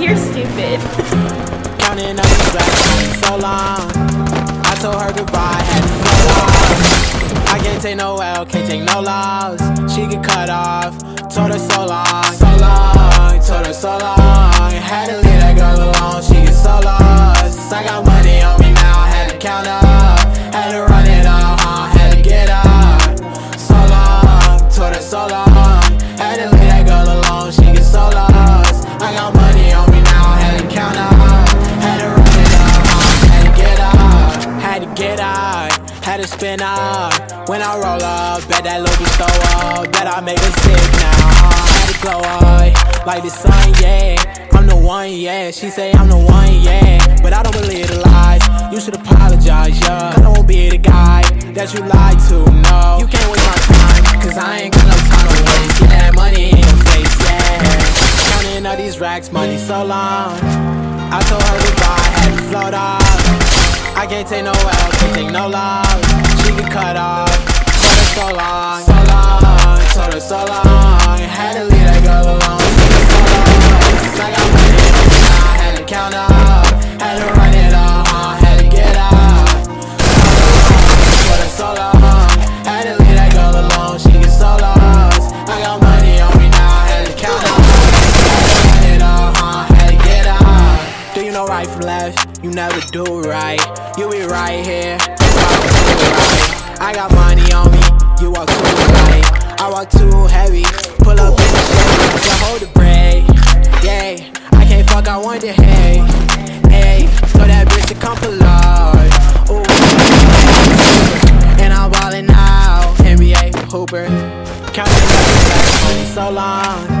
You're stupid. Counting up these racks so long. I told her goodbye, had so long. I can't take no L, can't take no loss. She get cut off. Told her so long, so long. Told her so long. Had Had to spin up. When I roll up, bet that little bitch throw up. Bet I make her sick now. Had to glow up like the sun, yeah. I'm the one, yeah. She say I'm the one, yeah. But I don't believe the lies. You should apologize, yeah. I don't be the guy that you lied to, no. You can't waste my time, cause I ain't got no time to waste. Get that money in your face, yeah. Counting all these racks, money so long. I told her goodbye, had to float off. I can't take no L, can't take no loss. Left? You never do right. You be right here. Right. I got money on me. You walk too light. I walk too heavy. Pull up in the shade. Just hold the brake. Yeah. I can't fuck. I want the hay. Hey. So that bitch to come for love. Ooh. And I'm ballin' out. NBA Hooper. Counting up the money so long.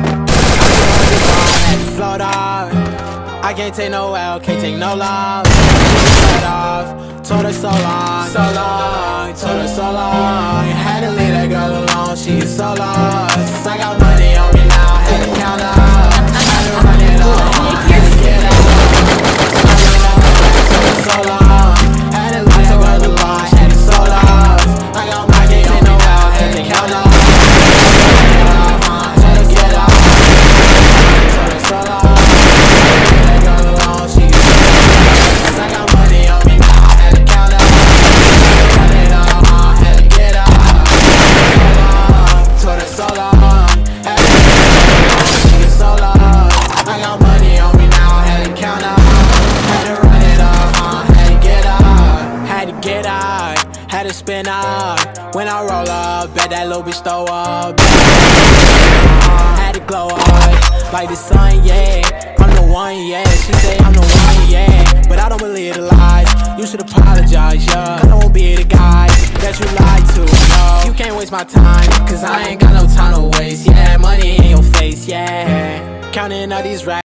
I can't take no L, can't take no loss. Cut off, told her so long, so long, told her so long. To spin up. When I roll up, bet that little bitch throw up. Uh, had to glow up like the sun, yeah. I'm the one, yeah. She say I'm the one, yeah. But I don't believe the lies. You should apologize, yeah. I don't be the guy that you lied to, no. You can't waste my time, cause I ain't got no time to waste. Yeah, money in your face, yeah. Counting all these racks.